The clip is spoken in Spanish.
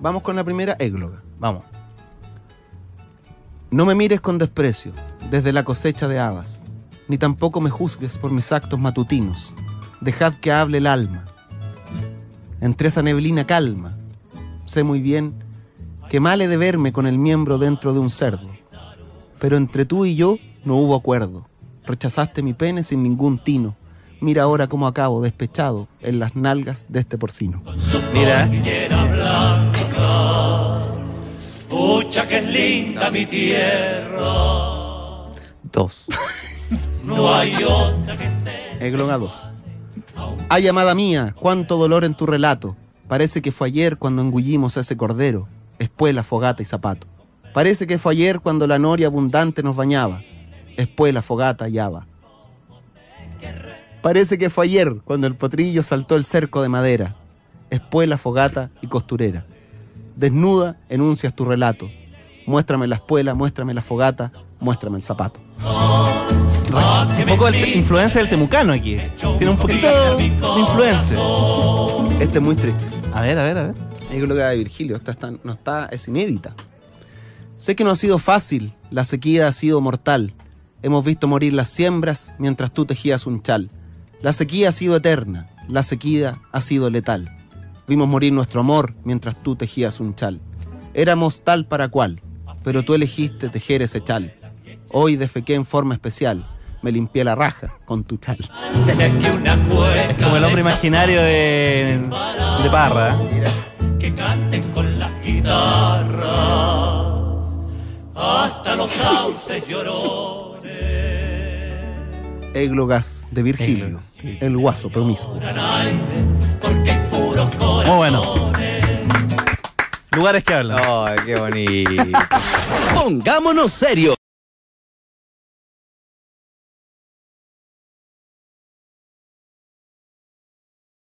Vamos con la primera égloga. Vamos. No me mires con desprecio desde la cosecha de habas, ni tampoco me juzgues por mis actos matutinos. Dejad que hable el alma. Entre esa neblina calma, sé muy bien que mal he de verme con el miembro dentro de un cerdo. Pero entre tú y yo no hubo acuerdo. Rechazaste mi pene sin ningún tino. Mira ahora cómo acabo despechado en las nalgas de este porcino. Mira. Pucha que es linda mi tierra. Dos. No hay otra que sea. 2. Ay, amada mía, cuánto dolor en tu relato. Parece que fue ayer cuando engullimos a ese cordero, espuela, fogata y zapato. Parece que fue ayer cuando la noria abundante nos bañaba, espuela, fogata y haba. Parece que fue ayer cuando el potrillo saltó el cerco de madera, espuela, fogata y costurera. Desnuda enuncias tu relato. Muéstrame la espuela, muéstrame la fogata, muéstrame el zapato. Un poco de influencia del temucano aquí. Tiene un poquito de influencia. Este es muy triste. A ver, a ver, a ver. Égloga de Virgilio, esta está, no está, es inédita. Sé que no ha sido fácil, la sequía ha sido mortal. Hemos visto morir las siembras mientras tú tejías un chal. La sequía ha sido eterna, la sequía ha sido letal. Vimos morir nuestro amor mientras tú tejías un chal. Éramos tal para cual, pero tú elegiste tejer ese chal. Hoy defequé en forma especial, me limpié la raja con tu chal. Cueca Como el hombre imaginario de, de Parra. ¿eh? que canten con las guitarras hasta los sauces llorones. Églogas de Virgilio, el guaso promiscuo. Muy bueno. Lugares que hablan. Ay, qué bonito. Pongámonos serios.